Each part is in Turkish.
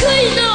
可以的。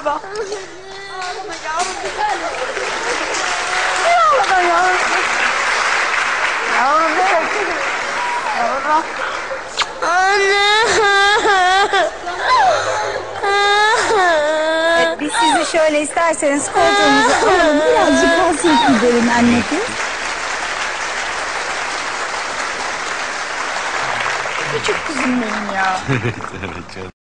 ağlama. ağlama yavrum güzel. Ne ağlama yavrum? Yavrum ne bekledin? Yavrum. Anne. Biz sizi şöyle isterseniz koltuğumuza alalım. Birazcık hasret gidelim anneciğim. Küçük kızım benim ya. evet canım.